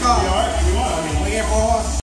Because